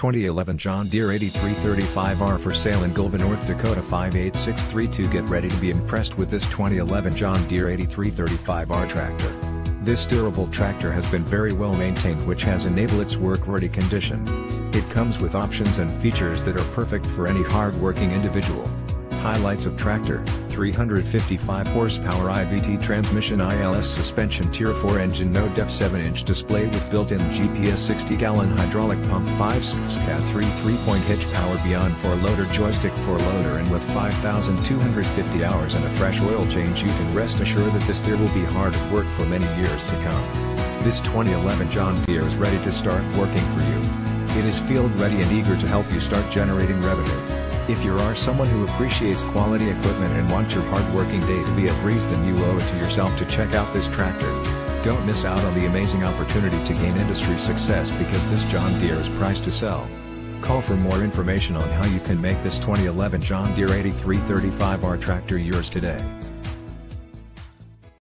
2011 John Deere 8335R for sale in Golva, North Dakota 58632 Get ready to be impressed with this 2011 John Deere 8335R tractor. This durable tractor has been very well maintained which has enabled its work-ready condition. It comes with options and features that are perfect for any hard-working individual. Highlights of tractor, 355 horsepower IVT transmission ILS suspension Tier 4 engine no DEF 7-inch display with built-in GPS 60-gallon hydraulic pump 5 SCAT 3 3-point hitch power beyond 4-loader joystick 4-loader and with 5,250 hours and a fresh oil change you can rest assured that this Deere will be hard at work for many years to come. This 2011 John Deere is ready to start working for you. It is field ready and eager to help you start generating revenue. If you are someone who appreciates quality equipment and wants your hard-working day to be a breeze then you owe it to yourself to check out this tractor. Don't miss out on the amazing opportunity to gain industry success because this John Deere is priced to sell. Call for more information on how you can make this 2011 John Deere 8335R tractor yours today.